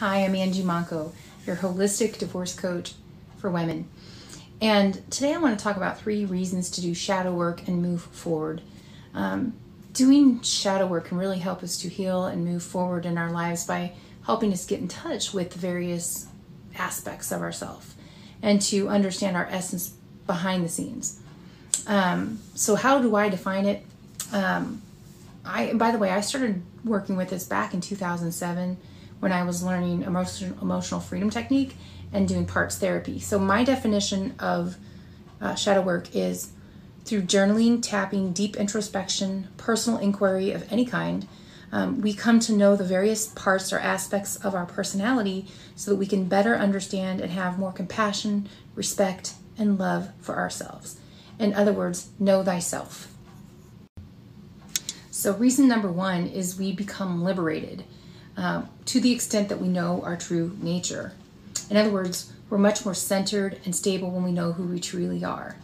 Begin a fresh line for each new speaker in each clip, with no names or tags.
Hi, I'm Angie Monko, your holistic divorce coach for women. And today I want to talk about three reasons to do shadow work and move forward. Um, doing shadow work can really help us to heal and move forward in our lives by helping us get in touch with various aspects of ourselves and to understand our essence behind the scenes. Um, so, how do I define it? Um, I, by the way, I started working with this back in 2007 when I was learning emotion, emotional freedom technique and doing parts therapy. So, my definition of uh, shadow work is through journaling, tapping, deep introspection, personal inquiry of any kind. Um, we come to know the various parts or aspects of our personality so that we can better understand and have more compassion, respect, and love for ourselves. In other words, know thyself. So, reason number one is we become liberated uh, to the extent that we know our true nature. In other words, we're much more centered and stable when we know who we truly are.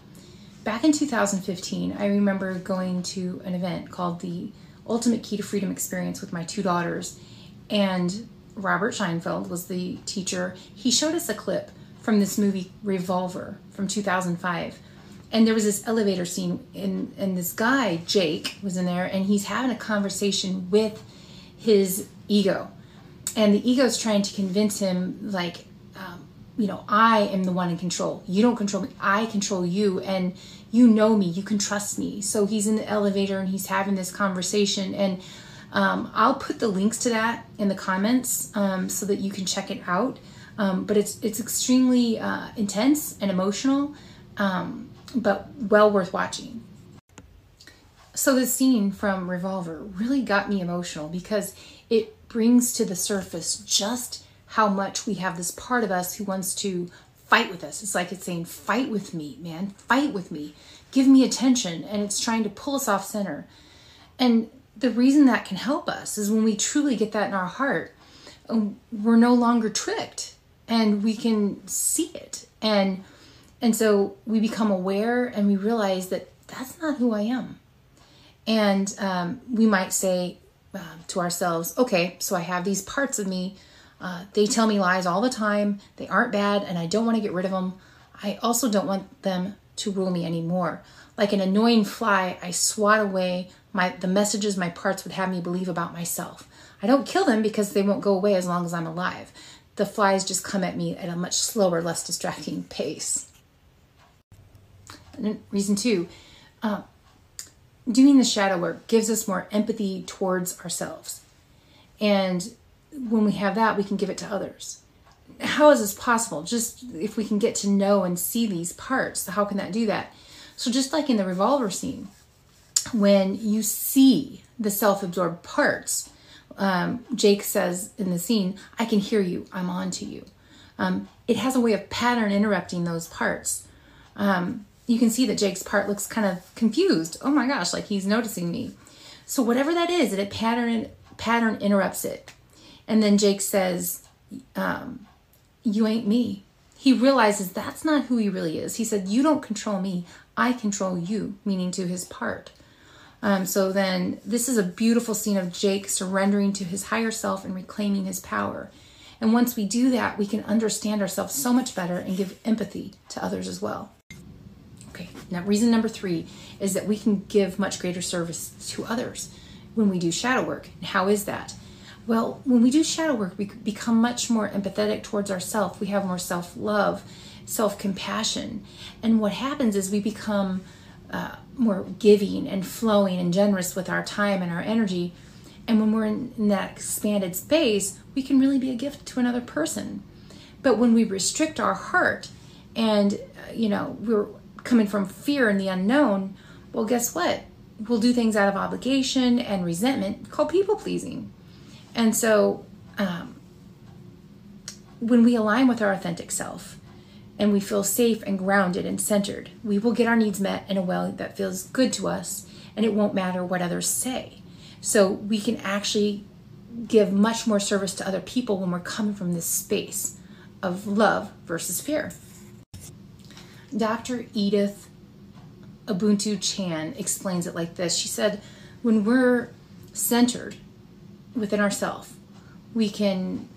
Back in 2015, I remember going to an event called the Ultimate Key to Freedom Experience with my two daughters, and Robert Scheinfeld was the teacher. He showed us a clip from this movie Revolver from 2005 and there was this elevator scene and and this guy jake was in there and he's having a conversation with his ego and the ego is trying to convince him like um, you know i am the one in control. You don't control me. I control you and you know me. You can trust me. So he's in the elevator and he's having this conversation and um, i'll put the links to that in the comments um, so that you can check it out. Um, but it's it's extremely uh, intense and emotional um, but well worth watching. So, the scene from Revolver really got me emotional because it brings to the surface just how much we have this part of us who wants to fight with us. It's like it's saying, Fight with me, man, fight with me, give me attention. And it's trying to pull us off center. And the reason that can help us is when we truly get that in our heart, um, we're no longer tricked and we can see it. And and so we become aware and we realize that that's not who I am. And um, we might say uh, to ourselves, okay, so I have these parts of me. Uh, they tell me lies all the time. They aren't bad, and I don't want to get rid of them. I also don't want them to rule me anymore. Like an annoying fly, I swat away my the messages my parts would have me believe about myself. I don't kill them because they won't go away as long as I'm alive. The flies just come at me at a much slower, less distracting pace And reason two, uh, doing the shadow work gives us more empathy towards ourselves. And when we have that, we can give it to others. How is this possible? Just if we can get to know and see these parts, how can that do that? So, just like in the revolver scene, when you see the self absorbed parts, um, Jake says in the scene, I can hear you, I'm on to you. Um, it has a way of pattern interrupting those parts. Um, you can see that Jake's part looks kind of confused. Oh my gosh, like he's noticing me. So whatever that is, that pattern pattern interrupts it. And then Jake says, um, "You ain't me." He realizes that's not who he really is. He said, "You don't control me. I control you," meaning to his part. Um, so then, this is a beautiful scene of Jake surrendering to his higher self and reclaiming his power. And once we do that, we can understand ourselves so much better and give empathy to others as well. Okay, now reason number three is that we can give much greater service to others when we do shadow work. How is that? Well, when we do shadow work, we become much more empathetic towards ourselves. We have more self love, self compassion. And what happens is we become uh, more giving and flowing and generous with our time and our energy. And when we're in, in that expanded space, we can really be a gift to another person. But when we restrict our heart and, uh, you know, we're coming from fear and the unknown, well, guess what? We'll do things out of obligation and resentment called people pleasing. And so, um, when we align with our authentic self and we feel safe and grounded and centered, we will get our needs met in a way that feels good to us and it won't matter what others say. So, we can actually give much more service to other people when we're coming from this space of love versus fear. Dr. Edith Ubuntu Chan explains it like this. She said, when we're centered within ourselves, we can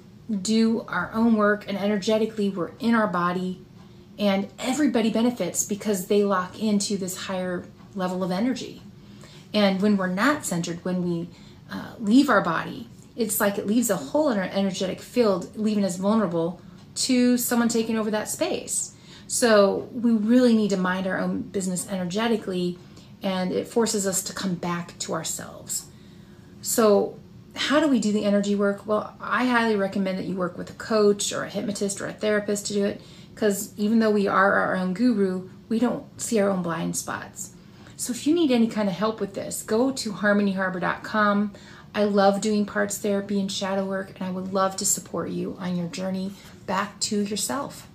do our own work and energetically we're in our body and everybody benefits because they lock into this higher level of energy. And when we're not centered, when we uh, leave our body, it's like it leaves a hole in our energetic field, leaving us vulnerable to someone taking over that space. So we really need to mind our own business energetically, and it forces us to come back to ourselves. So, how do we do the energy work? Well, I highly recommend that you work with a coach or a hypnotist or a therapist to do it because even though we are our own guru, we don't see our own blind spots. So if you need any kind of help with this, go to harmonyharbor.com. I love doing parts therapy and shadow work, and I would love to support you on your journey back to yourself.